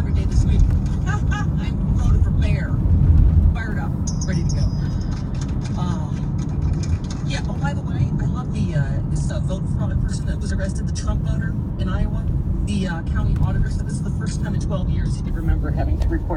every day this week. I voted for mayor. Fired up, ready to go. Um, yeah. Oh, by the way, I love the uh, this uh, vote person that was arrested, the Trump voter in Iowa. The uh, county auditor said this is the first time in 12 years he could remember having to report.